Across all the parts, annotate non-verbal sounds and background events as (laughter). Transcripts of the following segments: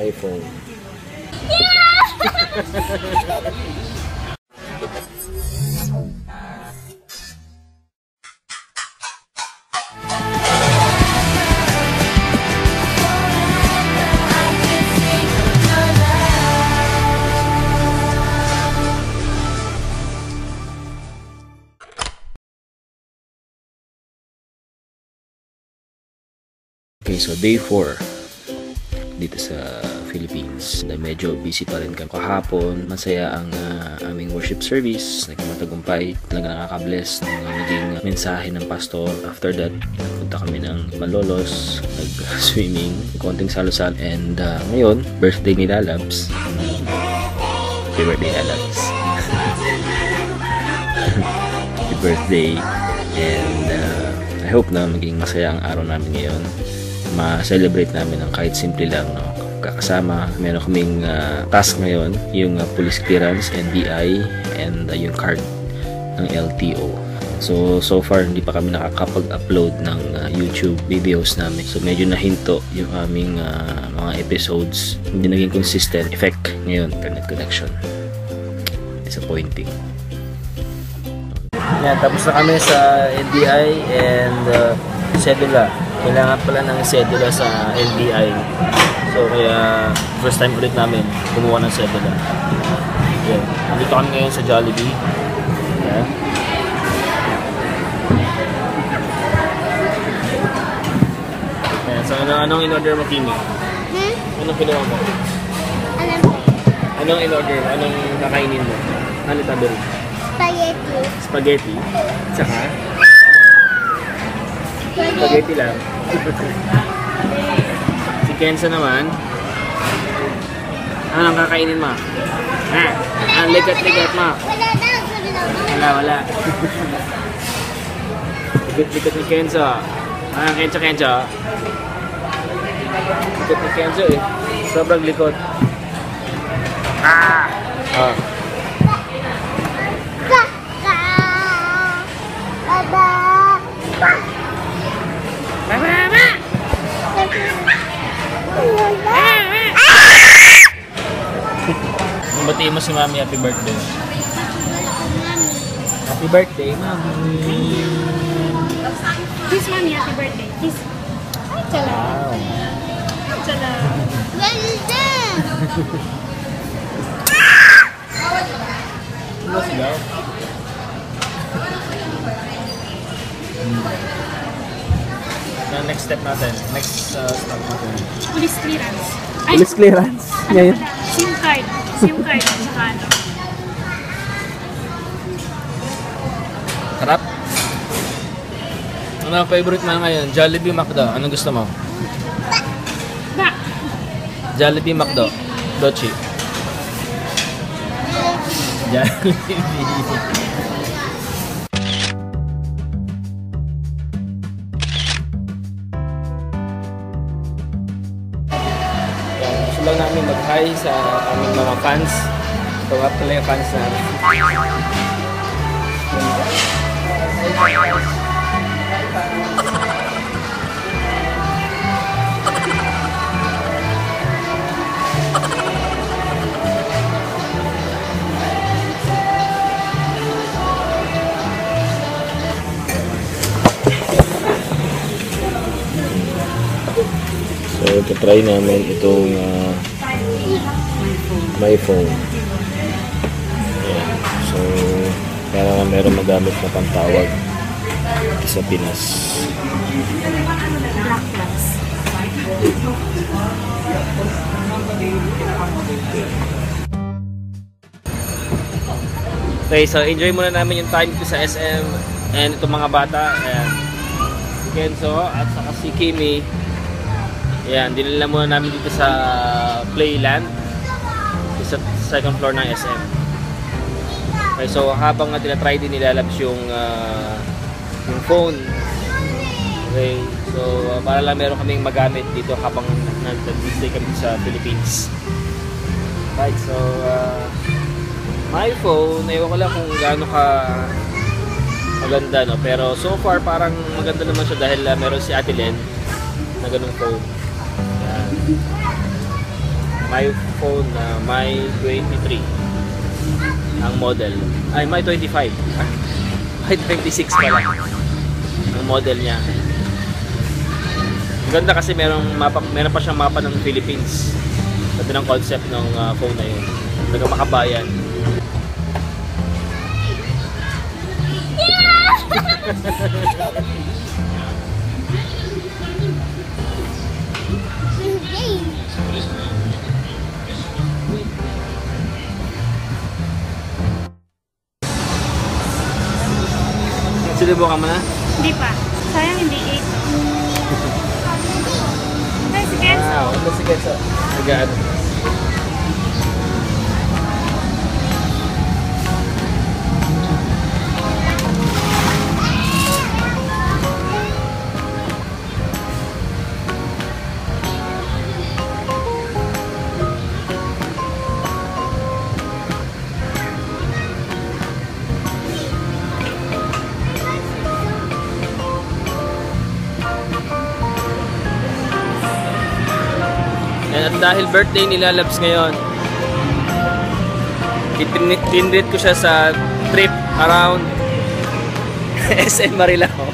My phone. Okay, so day 4 dito sa Philippines na medyo busy pa rin kami kahapon. Masaya ang ah, aming worship service. Naging matagumpay talaga nakaka-bless ng naging mensahe ng pastor. After that nagpunta kami ng Malolos. Nag-swimming. Konting salusal and ah, ngayon birthday ni Lalabs. Happy birthday Lalabs. Happy birthday. And uh, I hope na maging masaya ang araw namin ngayon. Ma-celebrate namin ng kahit simple lang no kakasama meron kaming uh, task ngayon yung uh, police clearance NBI and uh, yung card ng LTO so so far hindi pa kami nakakapag-upload ng uh, YouTube videos namin. So medyo nahinto yung aming uh, mga episodes. Hindi naging consistent effect ngayon internet connection. Disappointing. Yan, tapos na kami sa NBI and uh, Sedula. Kailangan pala ng Sedula sa NBI. So, kaya first time ulit namin kumuha ng Sedula. Yan. Nandito kami ngayon sa Jollibee. Yan. Yan. So, ano, anong in-order mo, Kimi? Hmm? Anong kinuha mo? Alam mo, Anong in-order mo? Anong kakainin mo? Ano tabi rin? spaghetti. Spaghetti. Tsaka? Spaghetti. Spaghetti lang. (laughs) si Kenza naman. Ano ang kakainin mo? Ha? Ang ligat-ligat mo? Wala. Wala. Ligat-ligat ni Kenza. Ah, Kenza, Kenza. Likot ni Kenza eh. Sobrang likot. Ah! Ah. Kaka. Baba. Mama! Batiin mo si Mami happy birthday. Happy birthday, Mami. Kiss mommy, happy birthday. Kiss. Ay, chala. Wow. Ay, chala. Well done. Ano (laughs) sigaw? Na next step natin. Next uh, step natin. Police clearance. Ay, Police clearance. ano Ngayon. SIM card. SIM card. Saka ano. Harap. Ano ang favorite mo ngayon? Jollibee McDo. Anong gusto mo? Ba! Jollibee McDo. Dochi. Jollibee. (laughs) mag-hi sa aming mga fans. Ito nga pala yung fans namin. So, ito-try namin itong uh, my phone. Ayan. So, para meron magamit na pantawag sa Pinas. Okay, so enjoy muna namin yung time ko sa SM and itong mga bata. Ayan. Si Kenzo at saka si Kimi. Ayan, dinala muna namin dito sa Playland. Second floor ng SM. Okay, so habang uh, tinatry din nila labs yung, ah, yung phone. Okay, so uh, para lang meron kaming magamit dito habang nag-stay kami sa Philippines. Right, so uh, my phone, ewan ko lang kung gaano ka maganda, no? Pero so far, parang maganda naman siya dahil uh, meron si Ate Len na ganung phone. Yan. My phone na My 23 ang model. Ay, My 25. Ah, (laughs) My 26 pala. Ang model niya. Ang ganda kasi merong mapa, meron pa siyang mapa ng Philippines. Ganda ng concept ng ah, phone na yun. Talaga makabayan. (laughs) Sinubukan mo na? Hindi pa. Sayang hindi 8. Ay, si Kenzo. Ano si Kenzo? Agad. Dahil birthday nila Labs ngayon, tinrit ko siya sa trip around (laughs) SM Marilao. (laughs)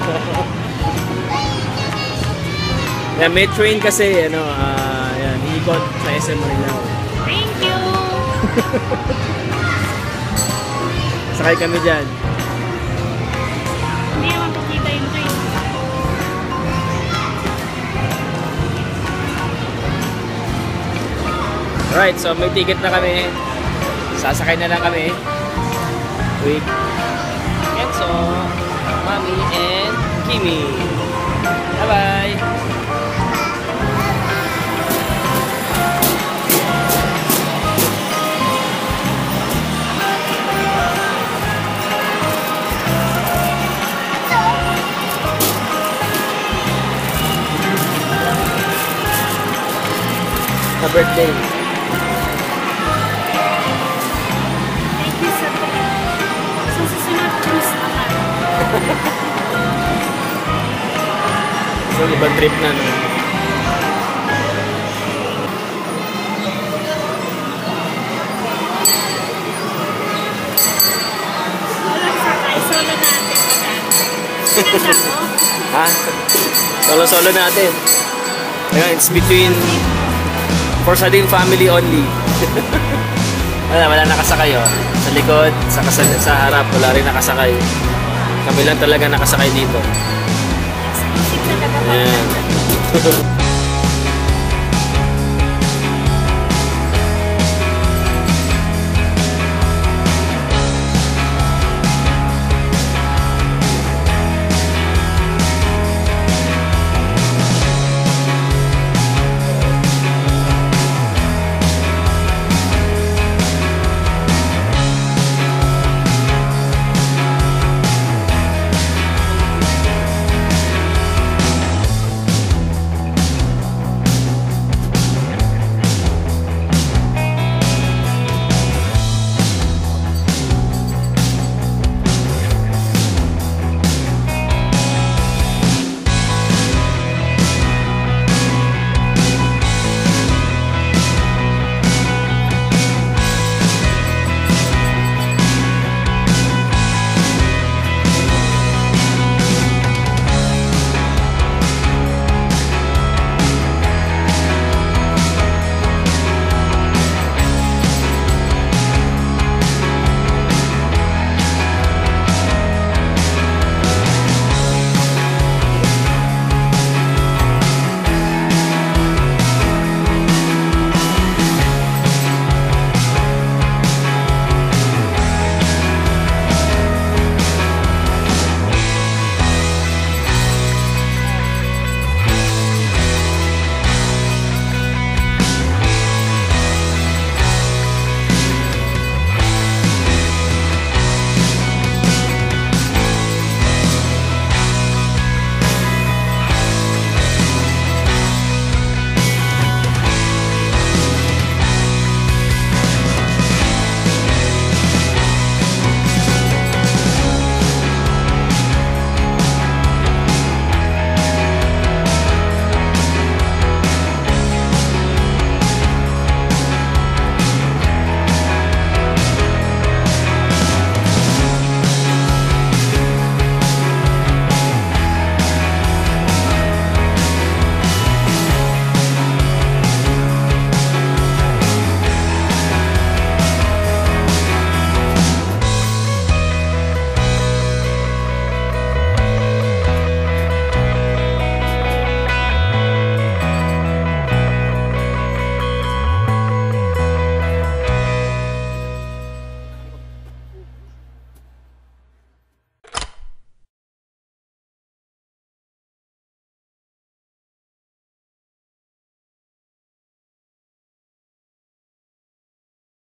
yeah, may train kasi, ano, ah, yan, iikot sa SM Marilao. Thank you. (laughs) Sakay kami dyan. Alright, so may ticket na kami. Sasakay na lang kami. With Kenzo, Mami, and Kimi. Bye-bye! Birthday. So, ibang trip na, no? Ha? Solo-solo natin. Kaya it's between for Sadin family only. (laughs) wala, wala nakasakay oh. Sa likod, sa, sa, sa harap, wala rin nakasakay. Kami lang talaga nakasakay dito. Exclusive na taga Ayan.